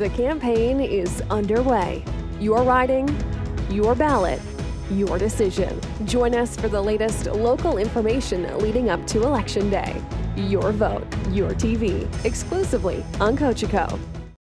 The campaign is underway. Your riding, your ballot, your decision. Join us for the latest local information leading up to Election Day. Your vote, your TV, exclusively on Cogeco.